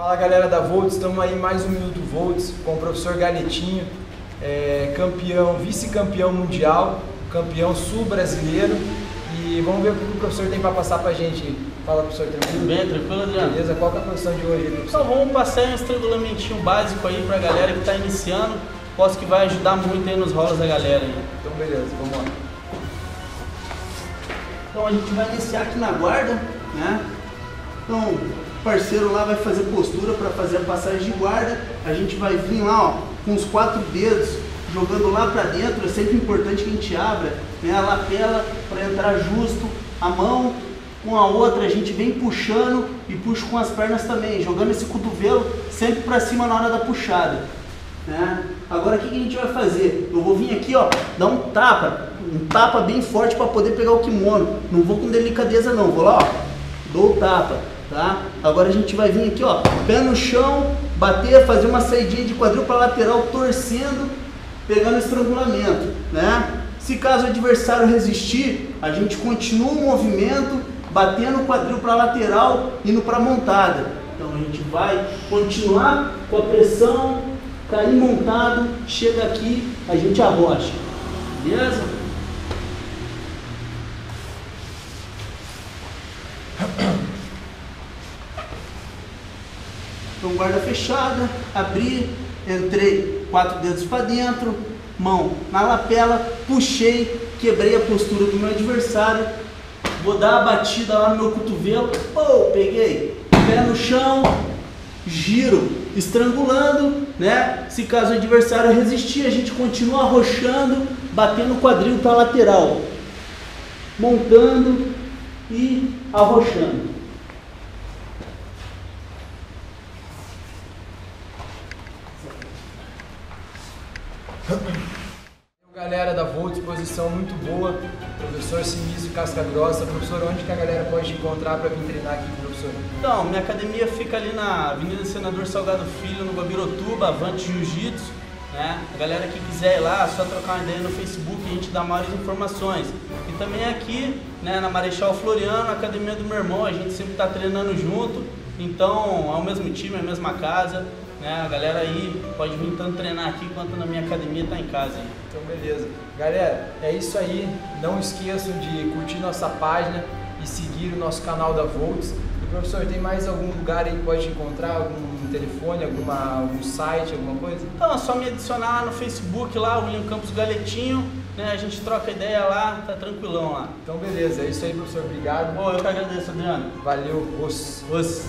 Fala galera da Volts, estamos aí mais um Minuto Volts com o professor Galetinho, é, campeão, vice-campeão mundial, campeão sul-brasileiro e vamos ver o que o professor tem para passar para a gente. Fala professor, tranquilo? Tudo bem, tranquilo Adriano? Beleza, qual que é a posição de hoje, professor? Então vamos passar um estrangulamentinho básico aí para a galera que está iniciando, posso que vai ajudar muito aí nos rolos da galera aí. Então beleza, vamos lá. Então a gente vai iniciar aqui na guarda, né? Então parceiro lá vai fazer postura para fazer a passagem de guarda. A gente vai vir lá, ó, com os quatro dedos jogando lá para dentro. É sempre importante que a gente abra né, a lapela para entrar justo. A mão com a outra a gente vem puxando e puxa com as pernas também, jogando esse cotovelo sempre para cima na hora da puxada. Né? Agora o que, que a gente vai fazer? Eu vou vir aqui, ó, dar um tapa, um tapa bem forte para poder pegar o kimono. Não vou com delicadeza não, vou lá, ó, dou o tapa, tá? Agora a gente vai vir aqui, ó, pé no chão, bater, fazer uma saidinha de quadril para lateral, torcendo, pegando estrangulamento, né? Se caso o adversário resistir, a gente continua o movimento, batendo o quadril para lateral, indo para montada. Então a gente vai continuar com a pressão, cair montado, chega aqui, a gente arrocha. Beleza? Então guarda fechada, abri, entrei quatro dedos para dentro, mão na lapela, puxei, quebrei a postura do meu adversário, vou dar a batida lá no meu cotovelo, oh, peguei, pé no chão, giro, estrangulando, né? Se caso o adversário resistir, a gente continua arrochando, batendo o quadril para lateral, montando e arrochando. Galera da Volt, disposição muito boa, professor Sinistro Casca Grossa. Professor, onde que a galera pode encontrar para vir treinar aqui professor? Então, minha academia fica ali na Avenida Senador Salgado Filho, no Babirotuba, Avante Jiu-Jitsu. Né? A galera que quiser ir lá, é só trocar uma ideia no Facebook, a gente dá maiores informações. E também aqui, né, na Marechal Floriano, academia do meu irmão, a gente sempre está treinando junto. Então, é o mesmo time, é a mesma casa. Né? A galera aí pode vir tanto treinar aqui quanto na minha academia tá em casa. Aí. Então beleza. Galera, é isso aí. Não esqueçam de curtir nossa página e seguir o nosso canal da Volts. E professor, tem mais algum lugar aí que pode encontrar? Algum telefone, alguma, algum site, alguma coisa? Então é só me adicionar lá no Facebook lá, William Campos Galetinho, né? A gente troca ideia lá, tá tranquilão lá. Então beleza, é isso aí, professor. Obrigado. Bom, eu que agradeço, Adriano. Valeu, os. Os.